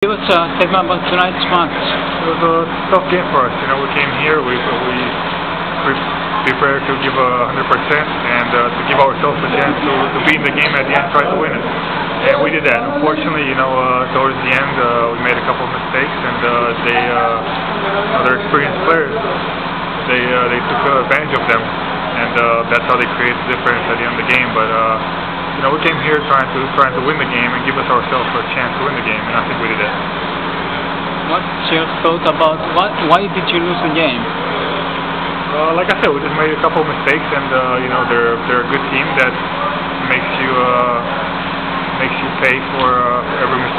Give us a statement about tonight's. It was a tough game for us. You know, we came here, we we, we prepared to give a hundred percent and uh, to give ourselves a chance to, to be in the game at the end, try to win it. And we did that. Unfortunately, you know, uh, towards the end, uh, we made a couple of mistakes, and uh, they, uh, other experienced players, they uh, they took uh, advantage of them, and uh, that's how they created the difference at the end of the game. But uh, you know, we came here trying to trying to win the game and give us ourselves a chance to win the game, and I think What's your thought about what, why did you lose the game? Uh, like I said, we just made a couple mistakes, and uh, you know they're they're a good team that makes you uh, makes you pay for uh, every mistake.